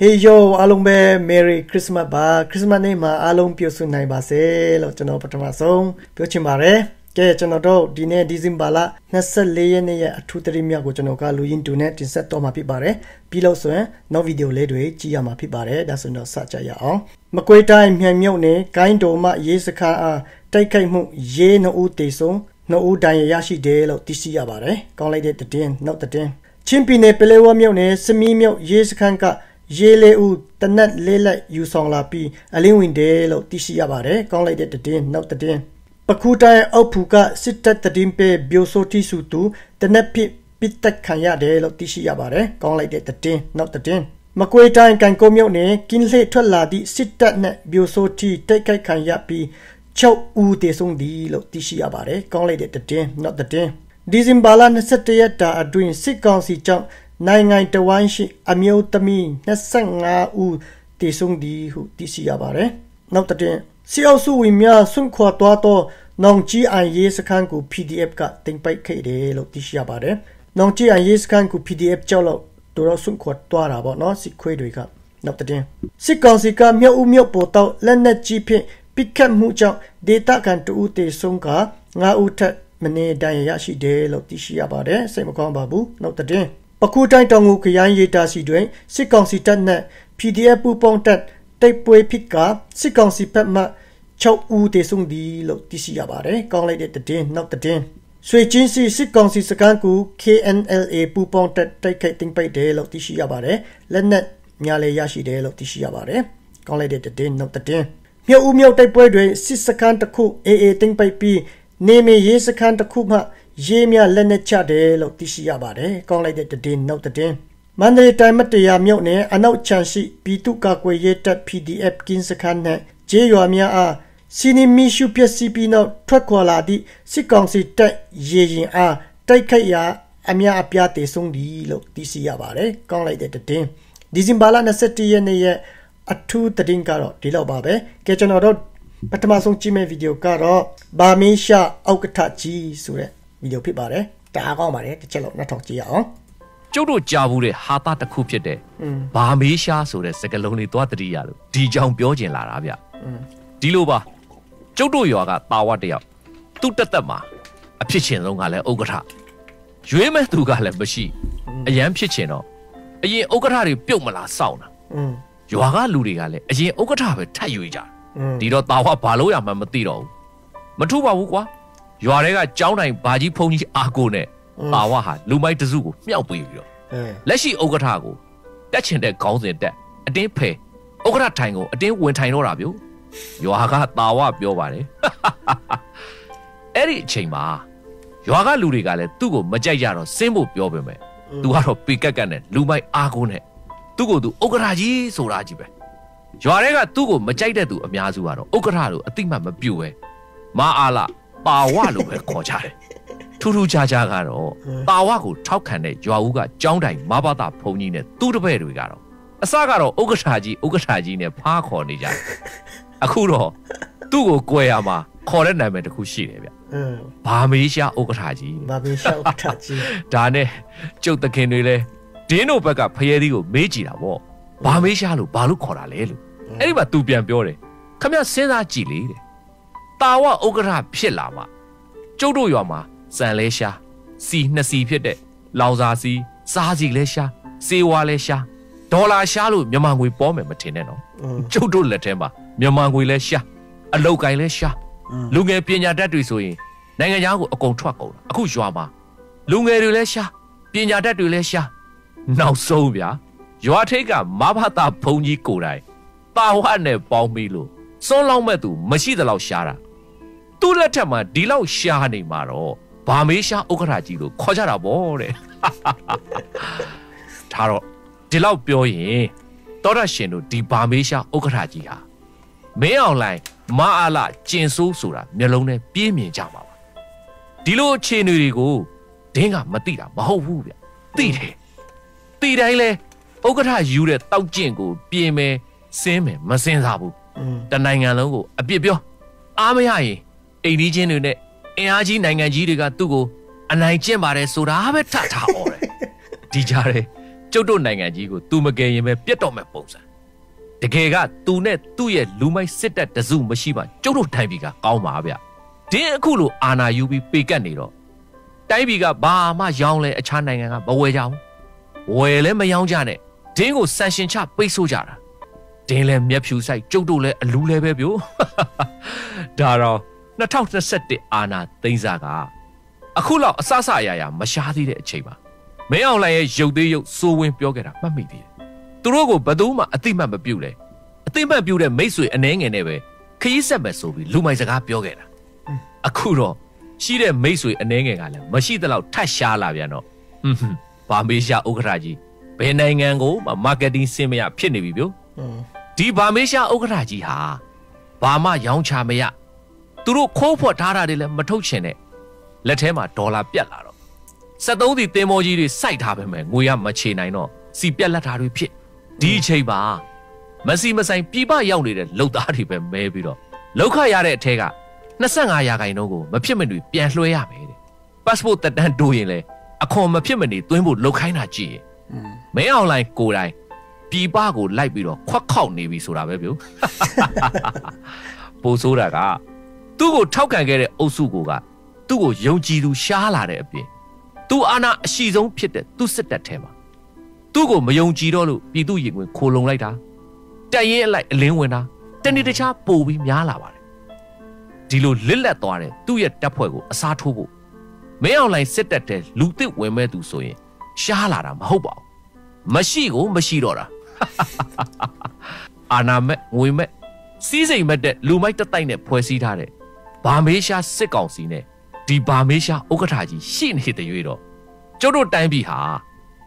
Hey yo အားလုံးပဲ Merry Christmas ပါ Christmas နေ့မှာအားလုံးပြုစုနိုင်ပါစေလို့ကျွန်တော်ပထမဆုံးပြောချင်ပါတယ်ကဲကျွန်တော်တို့ဒီနေ့ဒီဇင်ဘာလ24ရက်နေ့ရဲ့အထူးသတင်းများကိုကျွန်တော်ကလူရင်းတူနဲ့တင်ဆက်တော့မှာဖြစ်ပါတယ်ပြီးလို့ဆိုရင်နောက်ဗီဒီယိုလေးတွေကြည့်ရမှာဖြစ်ပါတယ်ဒါဆိုတော့စကြရအောင်မကွေးတိုင်းမြန်မြုပ်နဲ့ကိုင်းတော်မှရေးစခန်းအားတိုက်ခိုက်မှုရေးနှုတ်ဦးတေဆုံးနှုတ်ဦးတိုင်ရရှိတယ်လို့သိရှိရပါတယ်ကောင်းလိုက်တဲ့သတင်းနောက်သတင်းချင်းပြည်နယ်ပလဲဝမြုပ်နဲ့စမီးမြုပ်ရေးစခန်းက ရေးလေးဦးတနက်လေးလက်ယူဆောင်လာပြီးအလင်းဝင်တယ်လို့သိရှိရပါတယ်။ကောင်းလိုက်တဲ့တည်င်းနောက်တည်င်းပခုတိုင်အောက်ဖူကစစ်တပ်တည်င်းပဲဘီယိုဆိုတီစုတူတနက်ဖြစ်ပစ်တက်ခံရတယ်လို့သိရှိရပါတယ်။ကောင်းလိုက်တဲ့တည်င်းနောက်တည်င်းမကွေတိုင်းကန်ကိုမြုပ်နဲ့ကင်းလှည့်ထွက်လာသည့်စစ်တပ်နဲ့ဘီယိုဆိုတီတိုက်ခိုက်ခံရပြီး6ဦးတေဆုံးသည်လို့သိရှိရပါတယ်။ကောင်းလိုက်တဲ့တည်င်းနောက်တည်င်းဒီဇင်ဘာလ21ရက်တာအတွင်းစစ်ကောင်စီကြောင့် နိုင်ငံတဝမ်းရှိအမျိုးသမီး25ဦးတည်ဆုံဒီဟုသိရှိရပါတယ်။နောက်တဲ့စီအောက်စုဝင်များဆွန့်ခွာသွားသောနောင်ကြီးအန်ရေးစခန်းကို PDF ကတင်ပိုက်ခဲ့တယ်လို့သိရှိရပါတယ်။နောင်ကြီးအန်ရေးစခန်းကို PDF ကြောက်လို့တို့ဆွန့်ခွာသွားတာပေါ့နော်စစ်ခွေးတွေကနောက်တဲ့စစ်ကောင်စီကမြောက်ဦးမြောက်ပေါ်တော့လက်နက်ကြီးဖြင့်ပစ်ခတ်မှုကြောင့်ဒေတာကန်တူဦးတေဆုံးက9ဦးထက်မနေတိုင်ရရှိတယ်လို့သိရှိရပါတယ်စိတ်မကောင်းပါဘူးနောက်တဲ့ ပခုတိုင်းတောင်ငူခရိုင်ရေးတာစီတွင်စစ်ကောင်စီတပ်နှင့် PDF ပူပေါင်းတပ်တိုက်ပွဲဖြစ်ကစစ်ကောင်စီဘက်မှ6ဦးတေဆုံးသည်လို့သိရှိရပါတယ်။ကောင်းလိုက်တဲ့တဲ့နောက်တဲ့ဆွေချင်းစီစစ်ကောင်စီစခန်းကူ KNLA ပူပေါင်းတပ်တိုက်ခိုက်တင်ပိုက်တယ်လို့သိရှိရပါတယ်။လက်နက်များလည်းရရှိတယ်လို့သိရှိရပါတယ်။ကောင်းလိုက်တဲ့တဲ့နောက်တဲ့မြေဦးမြောက်တိုက်ပွဲတွင်စစ်စခန်းတစ်ခု AA တင်ပိုက်ပြီးနေမရေးစခန်းတစ်ခုမှ ရေးမြလက်နဲ့ချတယ်လို့သိရှိရပါတယ်။ကောင်းလိုက်တဲ့တည်င်းနောက်တည်င်းမန္တလေးတိုင်းမတရားမြို့နယ်အနောက်ချန်ရှိပြည်သူ့ကာကွယ်ရေးတပ် PDF ကင်းစခန်းနဲ့ကျေးရွာများအားစီနီမီရှုပျက်စီးပြီးနောက်ထွက်ခွာလာသည့်စစ်ကောင်စီတပ်ရေရင်အားတိုက်ခိုက်ရာအများအပြားတည်ဆုံးသည်လို့သိရှိရပါတယ်။ကောင်းလိုက်တဲ့တည်င်းဒီဇင်ဘာလ21ရက်နေ့ရဲ့အထူးသတင်းကတော့ဒီလောက်ပါပဲ။ကဲကျွန်တော်တို့ပထမဆုံးကြည့်မယ့်ဗီဒီယိုကတော့ဘာမင်းရှာအောက်ကထကြီးဆိုတဲ့ ဗီဒီယိုဖြစ်ပါတယ်တအားကောင်းပါတယ်တစ်ချက်လောက်နောက်ထောင်ကြည့်ရအောင်ကျုပ်တို့ကြားဘူးတဲ့ဟာတာတစ်ခုဖြစ်တဲ့ဘာမေးရှားဆိုတဲ့စကားလုံးလေးသွားတတိရလို့ဒီကြောင်ပြောကျင်လာတာဗျဒီလိုပါကျုပ်တို့ရွာကတာဝတ်တယောက်သူ့တက်တက်မှာအဖြစ်ချင်းဆုံးကလည်းဥက္ကဋ္ဌရွေးမဲ့သူကလည်းမရှိအရန်ဖြစ်ချင်တော့အရင်ဥက္ကဋ္ဌတွေပြုတ်မလားစောင့်တာရွာကလူတွေကလည်းအရင်ဥက္ကဋ္ဌပဲထပ်ယူကြဒီတော့တာဝဘာလို့ရမှမသိတော့ဘူးမထူပါဘူးကွာ ရွာတွေကကြောင်းတိုင်ဘာကြီးဖုန်ကြီးအာကိုနဲ့ပါဝါဟာလူမိုက်တစုကိုမြှောက်ပေးပြီးတော့လက်ရှိဥက္ကဋ္ဌကိုတက်ချင်တဲ့ခေါင်းစဉ်တက်အတင်းဖယ်ဥက္ကဋ္ဌထိုင်ကိုအတင်းဝင်ထိုင်တော့တာဗျရွာကတာဝပြောပါတယ်အဲ့ဒီအချိန်မှာရွာကလူတွေကလည်းသူ့ကိုမကြိုက်ကြတော့စင်းဖို့ပြောပေမဲ့သူကတော့ပေကက်ကက်နဲ့လူမိုက်အာကိုနဲ့သူ့ကိုသူဥက္ကဋ္ဌကြီးဆိုတာကြီးပဲရွာတွေကသူ့ကိုမကြိုက်တဲ့သူအများစုကတော့ဥက္ကဋ္ဌလို့အတိမတ်မပြုတ်ပဲမအားလား ပါဝလို့ပဲခေါ်ကြတယ်ထူးထူးခြားခြားကတော့ပါဝကိုထောက်ခံတဲ့ရွာဦးကကြောင်းတိုင်မဘာသာဘုံကြီးနဲ့သူ့တပည့်တွေကတော့အစကတော့ဥက္ကဋ္ဌကြီးဥက္ကဋ္ဌကြီးနဲ့ဖားခေါ်နေကြတယ်အခုတော့သူ့ကိုကြွယ်ရမှာခေါ်တဲ့နာမည်တစ်ခုရှိတယ်ဗျဘာမေးရှာဥက္ကဋ္ဌကြီးဘာမေးရှာဥက္ကဋ္ဌကြီးဒါနဲ့ကျုပ်တခင်တွေလဲဒင်းတို့ဘက်ကဖရဲသီးကိုမေးကြည့်တာပေါ့ဘာမေးရှာလို့ဘာလို့ခေါ်တာလဲလို့အဲ့ဒီမှာသူပြန်ပြောတယ်ခမစဉ်းစားကြည့်လေတဲ့ တာဝဥက္ကဋ္ဌဖြစ်လာမှကျုပ်တို့ရွာမှာစံလဲရှာစီနှစ်စီဖြစ်တဲ့လောင်စာစီစားစီလဲရှာစေဝါလဲရှာဒေါ်လာရှာလို့မြန်မာငွေပေါ်မယ်မထင်နဲ့နော်ကျုပ်တို့လက်ထဲမှာမြန်မာငွေလဲရှာအလုတ်ကင်လဲရှာလူငယ်ပညာတတ်တွေဆိုရင်နိုင်ငံသားကိုအကုန်ထွက်ကုန်အခုရွာမှာလူငယ်တွေလဲရှာပညာတတ်တွေလဲရှာနောက်ဆုံးဗျာရွာထိတ်ကမဘာသာဘုံကြီးကိုယ်တိုင်တာဝတ်နဲ့ပေါင်းပြီးလို့ စွန်းလောက်မဲ့သူမရှိသလောက်ရှားတာသူ့လက်ထက်မှာဒီလောက်ရှားနေမှာတော့ဘာမေးရှားဥက္ကဋ္ဌကြီးလို့ခေါ်ကြတာဗောတဲ့ဒါတော့ဒီလောက်ပြောရင်တောရရှင်တို့ဒီဘာမေးရှားဥက္ကဋ္ဌကြီးဟာမင်းအောင်လိုင်းမအားလာကျင်ဆိုးဆိုတာမျိုးလုံးနဲ့ပြင်းမြင်ကြပါပါဒီလိုအခြေအနေတွေကိုဒင်းကမသိတာမဟုတ်ဘူးဗျသိတယ်သိတိုင်းလဲဥက္ကဋ္ဌယူတဲ့တောက်ကျင့်ကိုပြင်မယ်စင်းမယ်မစင်းစားဘူး တနိုင်ငံလုံးကိုအပြစ်ပြောအားမရရင်အိမ်ဒီချင်းတွေနဲ့အင်အားကြီးနိုင်ငံကြီးတွေကသူ့ကိုအနိုင်ကျင့်ပါတယ်ဆိုတာပဲထထားဩတယ်ဒီကြားတယ်ကျုပ်တို့နိုင်ငံကြီးကိုသူမကယ်ရင်ပဲပြတ်တော့မဲ့ပုံစံတကယ်ကသူနဲ့သူ့ရဲ့လူမိုက်စစ်တပ်တစုမရှိမှကျုပ်တို့တိုင်းပြည်ကကောင်းပါဗျဒင်းအခုလိုအာနာယူပြီးပေကတ်နေတော့တိုင်းပြည်ကဘာမှရောင်းလဲအခြားနိုင်ငံကမဝယ်ကြဘူးဝယ်လဲမရောင်းကြနဲ့ဒင်းကိုဆန်ရှင်ချပိတ်ဆို့ကြတာ ဒင်းလဲမျက်ဖြူဆိုင်ကျုပ်တို့လဲအလူလဲပဲဗျို့ဒါတော့2021အာနာသိန်းစားကအခုလောက်အဆအဆအရာရာမရှားသေးတဲ့အချိန်မှာမင်းအောင်လှိုင်ရဲ့ရုပ်သေးရုပ်စိုးဝင်းပြောခဲ့တာမှတ်မိသေးတယ်သူတို့ကိုဘယ်သူမှအတိမတ်မပြုတ်လဲအတိမတ်ပြုတ်တဲ့မိတ်ဆွေအနှဲငယ်နဲ့ပဲခရီးဆက်မယ်ဆိုပြီးလူမိုင်စကားပြောခဲ့တာအခုတော့ရှိတဲ့မိတ်ဆွေအနှဲငယ်ကလည်းမရှိသလောက်ထတ်ရှားလာပြန်တော့ဟွန်းဟွန်းဗာမေးရှာဥက္ကဋ္ဌကြီးဘယ်နိုင်ငံကိုမာကတ်တင်းစင်မရဖြစ်နေပြီဗျို့ ဒီဗာမေးရှာဥက္ကဋ္ဌကြီးဟာဘာမှရောင်းချမရသူတို့ခိုးဖွက်ထားတာတွေလည်းမထုတ်ချင်တဲ့လက်ထဲမှာဒေါ်လာပြတ်လာတော့73ဒီတင်မောကြီးတွေစိုက်ထားပဲမယ်ငွေရမချေနိုင်တော့စီပြက်လက်ထားတွေဖြစ်ဒီအချိန်ပါမစီမဆိုင်ပြပရောက်နေတဲ့လုံသားတွေပဲမဲပြီးတော့လောက်ခရတဲ့အထက်က25ရာခိုင်နှုန်းကိုမဖြစ်မနေပြန်လွှဲရမယ်တဲ့ passport တက်တန်းတိုးရင်လေအခွန်မဖြစ်မနေသွင်းဖို့လောက်ခိုင်းတာကြည့်ရင်မင်းအောင်လိုင်းကိုတိုင် ပြည်ပကိုလိုက်ပြီးတော့ခွက်ခေါက်နေပြီဆိုတာပဲဗျို့ပိုဆိုးတာကသူ့ကိုထောက်ခံခဲ့တဲ့အုပ်စုကသူ့ကိုယုံကြည်သူရှားလာတဲ့အပြင်သူအာနာအရှိဆုံးဖြစ်တဲ့သူ့စစ်တပ်ထဲမှာသူ့ကိုမယုံကြည်တော့လို့ပြည်သူရင်ဝင်ခိုလုံလိုက်တာတက်ရင်အလိုက်အလင်းဝင်တာတနေ့တခြားပိုပြီးများလာပါတယ်ဒီလိုလစ်လက်သွားတဲ့သူ့ရဲ့တပ်ဖွဲ့ကိုအစားထိုးဖို့မင်းအောင်လိုင်းစစ်တပ်တဲ့လူသစ်ဝင်မဲ့သူဆိုရင်ရှားလာတာမဟုတ်ပါဘူးမရှိကိုမရှိတော့တာ အာနာမဲ့ငွေမဲ့စီးစိမ်မဲ့တဲ့လူမိုက်တတိုက်နဲ့ဖွဲ့စည်းထားတဲ့ဘာမေးရှားစစ်ကောင်စီနဲ့ဒီဘာမေးရှားဥက္ကဋ္ဌကြီးရှိနေတဲ့ရွေးတော့ကျုပ်တို့တိုင်းပြည်ဟာ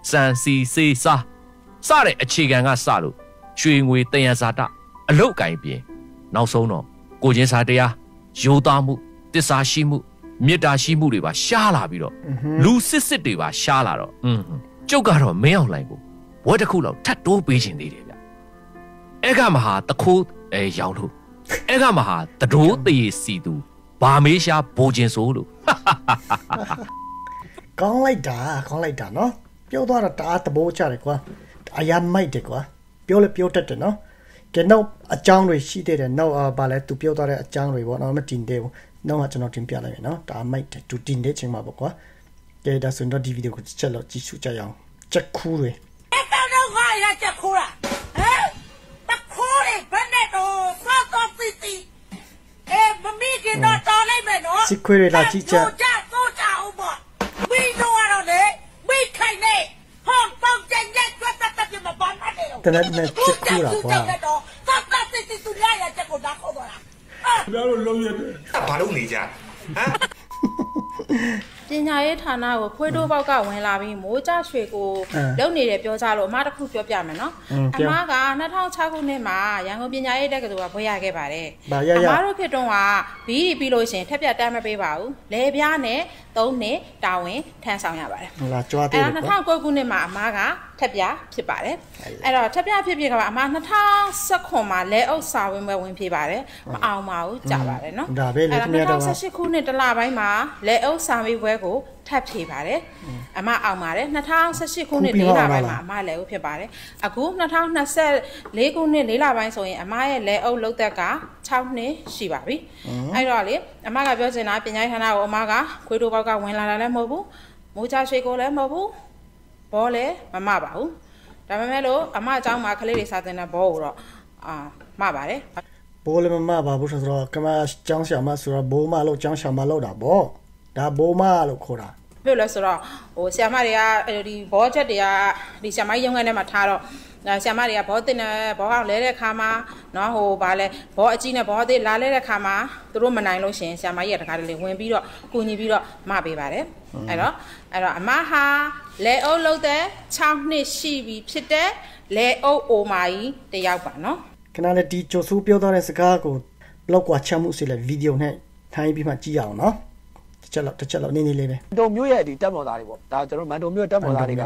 စံစီစေးစားစတဲ့အခြေခံကစလို့ရွှေငွေတယံဇာတအလုတ်ကင်ပြင်နောက်ဆုံးတော့ကိုချင်းစာတရားရိုးသားမှုတစ္ဆာရှိမှုမေတ္တာရှိမှုတွေပါရှားလာပြီးတော့လူစစ်စစ်တွေပါရှားလာတော့อืมကျုပ်ကတော့မင်းအောင်လိုင်ကို ဘွဲတစ်ခုလောက်ထတ်တိုးပေးခြင်းသေးတယ်ဗျအဲ့ကမဟာတခိုးအဲရောင်လို့အဲ့ကမဟာတတိုးတရေစီသူဘာမေးရှားဘိုးချင်းဆိုလို့ကောင်းလိုက်တာကောင်းလိုက်တာနော်ပြောသွားတာတအားသဘောကျတယ်ကွာအရန်မိုက်တယ်ကွာပြောလဲပြောတတ်တယ်နော်ကဲနောက်အကြောင်းတွေရှိသေးတယ်နောက်အာဗာလဲသူပြောသွားတဲ့အကြောင်းတွေပေါ့နော်မတင်သေးဘူးနောက်မှကျွန်တော်တင်ပြလိုက်မယ်နော်ဒါမိုက်တယ်သူတင်တဲ့ချိန်မှာပေါ့ကွာကဲဒါဆိုရင်တော့ဒီဗီဒီယိုကိုချက်လို့ကြည့်ရှုကြရအောင်ချက်ခူးတွေအဲ့တော့ငါ ရချက်ခိုးတာဟမ်တခိုးတယ်ဘယ်နဲ့တော့သောသောပီတီအဲမမီကတော့တော်လိုက်မယ်နော်စစ်ခွေးတွေလာကြည့်ချက်ကြတော့ကြအောင်ပေါ့ဝီတော့ရတော့လေဝီခိုင်နေဟောပေါင်ကျန်ရက်ကျွတ်တက်တက်ပြမပန်းတယ်တနက်နဲ့ချက်ခူးတာကွာသောသောပီတီသူရရချက်ကိုဒါခိုးတော့လားအာဘာလို့နေကြဟမ် ပညာရေးဌာနကိုခွေးတိုးပေါက်ကဝင်လာပြီးမိုးကြရွှေကိုအင်းလုံနေတယ်ပြောကြလို့အမတစ်ခုပြောပြမယ်နော်အင်းအပြောမက2006ခုနှစ်မှာရန်ကုန်ပညာရေးတက္ကသိုလ်ကဘွဲ့ရခဲ့ပါတယ်ဗာရရအမတို့ခေတ်တုန်းကဘီးပြီးလို့ရှရင်ထက်ပြတ်တမ်းမပေးပါဘူးလေပြားနဲ့3နှစ်တာဝန်ထမ်းဆောင်ရပါတယ်ဟလာကြွားသေးအဲ့တယ်တော့ကွာ2009ခုနှစ်မှာအမကထက်ပြဖြစ်ပါတယ်အဲ့တော့ထက်ပြဖြစ်ဖြစ်ကပါအမ2019မှာလဲအုပ်စာဝင်ပွဲဝင်ဖြစ်ပါတယ်မအောင်ပါဘူးကြာပါတယ်နော်ဒါပဲလေအဲ့ခင်ဗျားတို့က2018ခုနှစ်တလပိုင်းမှာလဲအုပ်စာမေးပွဲကိုထပ်ဖြေပါတယ်အမအောင်ပါတယ်2018ခုနှစ်လေးလပိုင်းမှာအမလည်းဟုတ်ဖြစ်ပါတယ်အခု2024ခုနှစ်လေးလပိုင်းဆိုရင်အမရဲ့လဲအုပ်လုပ်သက်က6နှစ်ရှိပါပြီအဲ့တော့လေအမကပြောချင်တာပညာရေးဌာနကိုအမကခွေးတို့ဘောက်ကဝင်လာတာလည်းမဟုတ်ဘူးမိုးချရွှေကိုလည်းမဟုတ်ဘူးဘောလည်းမမပါဘူးဒါပေမဲ့လို့အမအကြောင်းမှာကလေးတွေစာသင်တဲ့ဘောကိုတော့အာမပါတယ်ဘောလည်းမမပါဘူးဆိုတော့ကမကျောင်းဆရာမဆိုတော့ဘိုးမလို့ကျောင်းဆရာမလို့တာပေါ့ ဒါဘိုးမလို့ခေါ်တာဖြစ်လို့ဆိုတော့ဟိုဆီယမတွေကအဲ့ဒီဘောချက်တွေကဒီဆီယမကြီးရုံးခန်းထဲမှာထားတော့ဒါဆီယမတွေကဘောတင်နဲ့ဘောအောင်လဲတဲ့ခါမှာနော်ဟိုဗာလဲဘောအကြီးနဲ့ဘောသေးလာလဲတဲ့ခါမှာသူတို့မနိုင်လို့ရှရင်ဆီယမကြီးကတခါတလေဝင်ပြီးတော့ကူညီပြီးတော့မပေးပါတယ်အဲ့တော့အဲ့တော့အမဟာလဲအုပ်လုံးတဲ့6နှစ်ရှိပြီဖြစ်တဲ့လဲအုပ်အိုမာကြီးတယောက်ပါနော်ခဏလေးဒီချိုဆူပြောသွားတဲ့စကားကိုဘလောက်ကွာချမ်းမှုစီလဲဗီဒီယိုနဲ့ထိုင်းပြီးမှကြည့်ရအောင်နော် တစ်ချက်လောက်တစ်ချက်လောက်နည်းနည်းလေးပဲတုံမျိုးရဲ့ဒီတက်မော်သားတွေပေါ့ဒါကျွန်တော်မန်တုံမျိုးရဲ့တက်မော်သားတွေက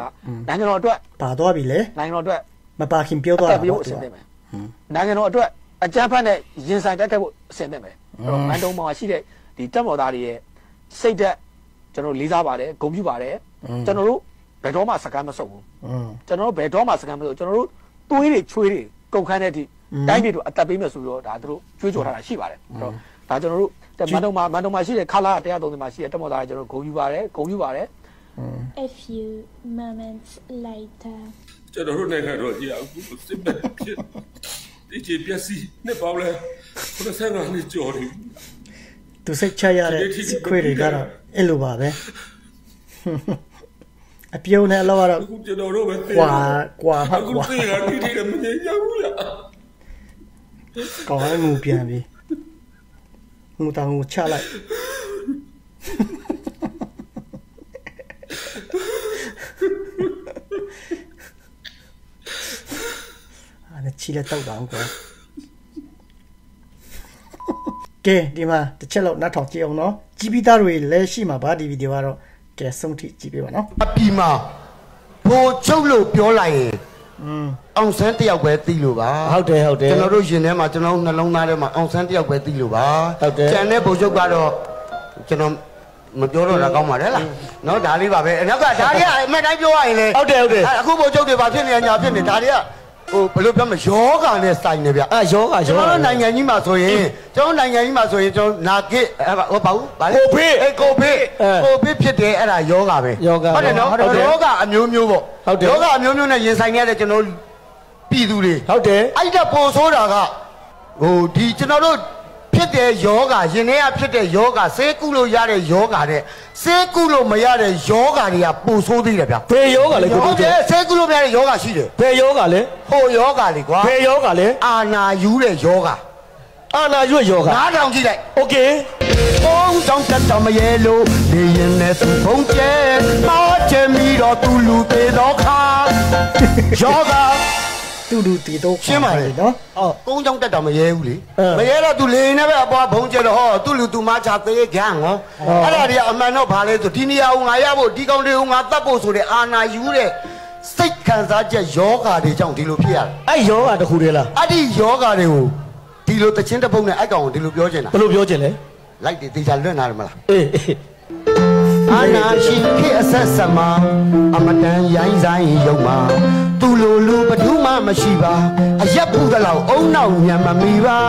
နိုင်ငံတော်အတွက်ပါသွားပြီလေနိုင်ငံတော်အတွက်မပါခင်ပြောသွားတာပေါ့သူကနိုင်ငံတော်အတွက်အကြမ်းဖက်နဲ့ရင်ဆိုင်တိုက်ခိုက်ဖို့အဆင်သင့်ပဲအဲ့တော့မန်တုံမှာရှိတဲ့ဒီတက်မော်သားတွေရဲ့စိတ်ဓာတ်ကျွန်တော်လေးစားပါတယ်ဂုဏ်ပြုပါတယ်ကျွန်တော်တို့ဘယ်တော့မှစကမ်းမဆုပ်ဘူးကျွန်တော်တို့ဘယ်တော့မှစကမ်းမဆုပ်ကျွန်တော်တို့သွေးတွေချွေးတွေကုန်ခန်းတဲ့အထိတိုင်းပြည်တို့အသက်ပေးမယ်ဆိုပြီးတော့ဒါတို့ကြွေးကြော်ထားတာရှိပါတယ်အဲ့တော့ဒါကျွန်တော်တို့ မန်တုံမှာမန်တုံမှာရှိတဲ့ခလာ130မှာရှိတဲ့တက်မော်သားကျွန်တော်ဂုံယူပါတယ်ဂုံယူပါတယ် A few moments later. ကျွန်တော်တို့နိုင်ငံတော်ကြီးအခုစစ်မဲ့ဖြစ်ဒီချေပျက်စီးနှစ်ပေါင်းလဲ95နှစ်ကျော်ပြီသူစိတ်ချရတဲ့စစ်ခွေတွေကတော့အဲ့လိုပါပဲအပြုံးနဲ့အလောက်ကတော့အခုကျွန်တော်တို့ပဲသိကွာကွာမှအခုကွာသိရတိတိမငြိမ်းချမ်းဘူးလားကောင်းငူပြန်ပြီ ငူတောင်ငူချလိုက်အဲ့ဒါချီလက်တော့တောင်ကွာကဲဒီမှာတစ်ချက်လောက်နောက်ထောင်ကြည့်အောင်နော်ကြည်ပြီးသားတွေလည်းရှိမှာပါဒီဗီဒီယိုကတော့ကဲဆုံးထိကြည့်ပေးပါနော်အပီမှာဘိုးချုပ်လို့ပြောလိုက်ရင်อืม အောင်ဆန်းတယောက်ပဲသိလို့ပါဟုတ်တယ်ဟုတ်တယ်ကျွန်တော်တို့ရင်ထဲမှာကျွန်တော်တို့နှလုံးသားထဲမှာအောင်ဆန်းတယောက်ပဲသိလို့ပါဟုတ်တယ်ကျန်တဲ့ဘိုးချုပ်ကတော့ကျွန်တော်မပြောတော့တာကောင်းပါတယ်လားနော်ဒါလေးပါပဲနောက်ကဒါတွေကအမှတ်တိုင်းပြောရရင်လေဟုတ်တယ်ဟုတ်တယ်အဲ့အခုဘိုးချုပ်တွေဘာဖြစ်နေညာဖြစ်နေဒါတွေကဟိုဘယ်လိုပြောမလဲယောဂနဲ့စိုက်နေဗျအာယောဂကျွန်ယောဂတော်တို့နိုင်ငံကြီးမှာဆိုရင်ကျွန်တော်နိုင်ငံကြီးမှာဆိုရင်ကျွန်တော်နာကိအဲ့ဟောပါဘူးဗာလေကိုဖိအေးကိုဖိအဲကိုဖိဖြစ်တယ်အဲ့ဒါယောဂပဲယောဂဟုတ်တယ်နော်ဟုတ်တယ်ယောဂအမျိုးမျိုးပေါ့ဟုတ်တယ်ယောဂအမျိုးမျိုးနဲ့ရင်ဆိုင်ရတဲ့ကျွန်တော် ပြည်သူတွေ ဟုတ်တယ် အဲ့ဒါပိုဆိုးတာကဟိုဒီကျွန်တော်တို့ဖြစ်တဲ့ယောဂရင်ထဲကဖြစ်တဲ့ယောဂဆေးကုလို့ရတဲ့ယောဂတဲ့ဆေးကုလို့မရတဲ့ယောဂတွေကပိုဆိုးသေးတယ်ဗျာ ဘယ်ယောဂလဲကို ဟုတ်တ တို့ ယ်ဆေးကုလို့မရတဲ့ယောဂရှိတယ် ဘယ်ယောဂလဲ ဟိုယောဂလေကွာ ဘယ်ယောဂလဲ အာနာယူတဲ့ယောဂ အာနာရွတ်ယောဂ နားထောင်ကြည့်လိုက် โอเค ဘုံကြောင့်တက်တော်မရဲလို့နေရင်နဲ့သူဘုံကျဲမောချင်ပြီးတော့သူလူသေးတော့ခါယောဂ တူတူတီတော့ရှင်းပါလေနော်ဟောကုန်းကြောင့်တက်တော်မရဲဘူးလေအဲမရဲတော့သူလေနေပဲအပွားဘုံကျဲတော့ဟောသူလူသူမချသေးကြဟောအဲ့ဒါတွေကအမှန်တော့ဘာလဲဆိုဒီနေရာကိုငါရဖို့ဒီကောင်တွေကိုငါတတ်ဖို့ဆိုတဲ့အာနာယူတဲ့စိတ်ခံစားချက်ယောဂတွေကြောင့်ဒီလိုဖြစ်ရတယ်အဲ့ယောဂတစ်ခုတည်းလားအဲ့ဒီယောဂတွေကိုဒီလိုတချင်းတစ်ပုတ်နဲ့အဲ့ကောင်ကိုဒီလိုပြောချင်တာဘယ်လိုပြောချင်လဲလိုက်တယ်တေချာလွတ်နာတယ်မလားအေးအေးအာနာရှင်ခေအဆက်ဆက်မှာအမတန်ရိုင်းဆိုင်ရုံမှာ သူလိုလူဘဒုမှမရှိပါအရက်ပူသလောက်အုံနောက်ညံမမီပါ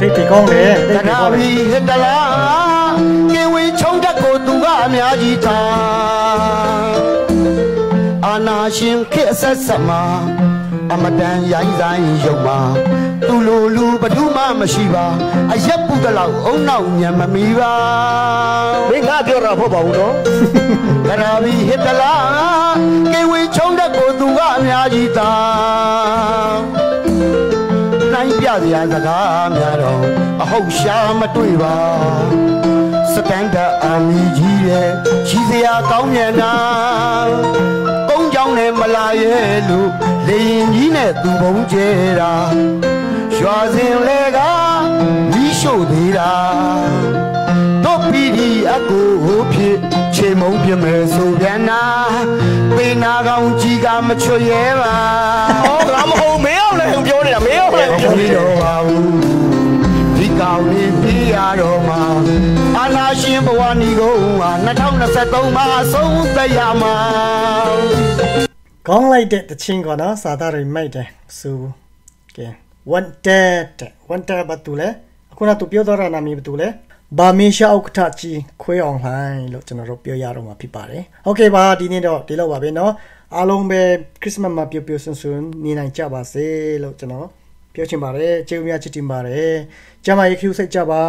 တိတ်တိတ်ကောင်းတယ်တတိတ်တိတ်နာကောင်းတယ်ဘီဟတလာကေဝေချုံတက်ကိုသူကအများကြီးထားအာနာရှင်ခေအဆက်ဆက်မှာအမတန်ရိုင်းဆိုင်ရုံမှာသူ လိုလူဘဒုမှမရှိပါအရက်ပူသလောက်အုံနောက်ညံမမီပါမင်းငါပြောတာဟုတ်ပါဘူးနော်ကရာဘီဟစ်တလာကေဝေချုံတဲ့ကိုသူကအများကြီးသာနိုင်ပြစရာစကားများတော့အဟုတ်ရှာမတွေ့ပါစတန်ဒါအာမီကြီးရဲ့ကြီးစရာကောင်းမြတ်နာကုန်းကြောင်းနဲ့မလာရဲ့လို့လေရင်ကြီးနဲ့သူဘုံကျဲတာ ရွာစဉ်လေကကြီးရှို့သေးတာတို့ပီဒီအကူဟိုဖြစ်ချေမုံပြမယ်ဆိုပြန်နာပေနာကောင်ကြီးကမချွတ်ရဲပါဟောငါမဟုတ်မင်းအောင်လည်းပြောနေတာမင်းအောင်လည်းပြောဘနေယ်တယ်တော့ပါဘူးဒီကောင်လေးပြရတော့မှာအာနာရှင်ဘဝနီကုန်းဟာ2023မှာအဆုံးသက်ရမှာကောင်းလိုက်တဲ့တချင်းကောနော်စာသားတွေမိုက်တယ်ဆိုကဲ wanted wanted ဘာတူလဲအခုနကသူပြောတော့တာနာမည်ဘာတူလဲဘာမင်းရှာဥက္ကဋ္ဌကြီးခွေးအောင်လှိုင်းလို့ကျွန်တော်တို့ပြောရတော့မှာဖြစ်ပါတယ်။ဟုတ်ကဲ့ပါဒီနေ့တော့ဒီလောက်ပါပဲเนาะအားလုံးပဲခရစ်စမတ်မှာပျော်ပျော်ရွှင်ရွှင်နေနိုင်ကြပါစေလို့ကျွန်တော်ပြောချင်ပါတယ်ကျေးဇူးများချစ်တင်ပါတယ်။ကျမ်းမာရေးခရူးစိတ်ကြပါ